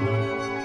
Música